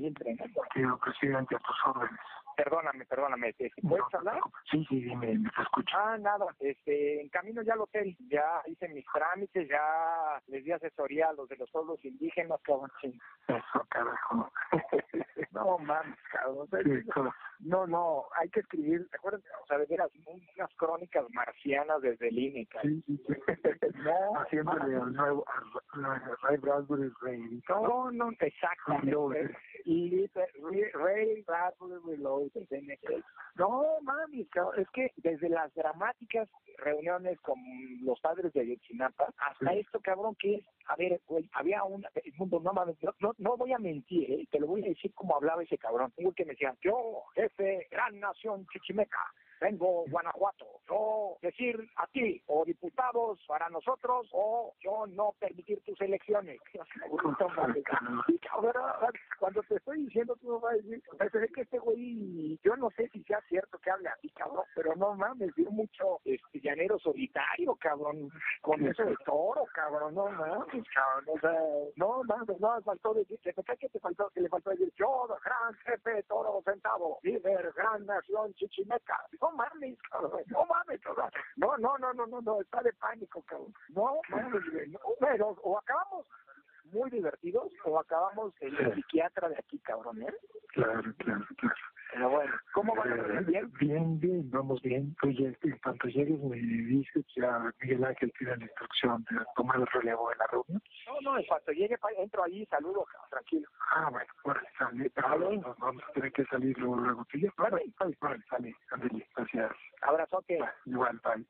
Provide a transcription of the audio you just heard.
ahí entrenando. Señor presidente, a tus órdenes. Perdóname, perdóname, ¿te- ¿puedes No, hablar? Sí, sí, dime, me te escucho. Ah, nada, este, en camino ya al hotel, ya hice mis trámites, ya les di asesoría a los de los pueblos indígenas, cabrón. Eso, carajo. No mames, cabrón. No, no, hay que escribir, ¿te acuerdas? O sea, de veras, unas crónicas marcianas desde el INE. Sí, sí, sí. No, Haciéndole al nuevo, Ray Bradbury Rey. No, no, exactamente. Reloaded. Ray- Bradbury Reloaded. No, mami, es que desde las dramáticas reuniones con los padres de Ayotzinapa hasta esto, cabrón, que es, a ver, había un el mundo, no no, no, voy a mentir, ¿eh? te lo voy a decir como hablaba ese cabrón. Un que me decía, yo, jefe, gran nación chichimeca, vengo Guanajuato, yo decir a ti o diputados para nosotros o yo no permitir tus elecciones. Cuando te estoy diciendo, tú me vas a decir, se ve que este güey, yo no sé si sea cierto que hable así, cabrón, pero no mames, vio mucho este llanero solitario, cabrón, con eso de toro, cabrón, no mames, cabrón, o sea, no mames, no, faltó decir, ¿qué que te faltó? Que le faltó decir, yo, gran jefe, toro sentado, líder, gran nación chichimeca, no mames, cabrón, no mames, cabrón, no, no, no, no, no, no, está de pánico, cabrón, no mames, no, pero, o acabamos muy divertidos o acabamos en el psiquiatra de aquí, cabrón, ¿eh? Claro, claro, claro. Pero bueno, ¿cómo va? Eh, ¿Bien? Bien, bien, vamos bien. Oye, en cuanto llegues me dices, ya Miguel Ángel tiene la instrucción de tomar el relevo de la reunión. No, no, en cuanto llegue, entro ahí saludo, tranquilo. Ah, bueno, bueno, sale, Vale. nos vamos a tener que salir luego, luego tú y yo. Vale, vale, vale, sale, ándale, gracias. Abrazote. Igual, bye.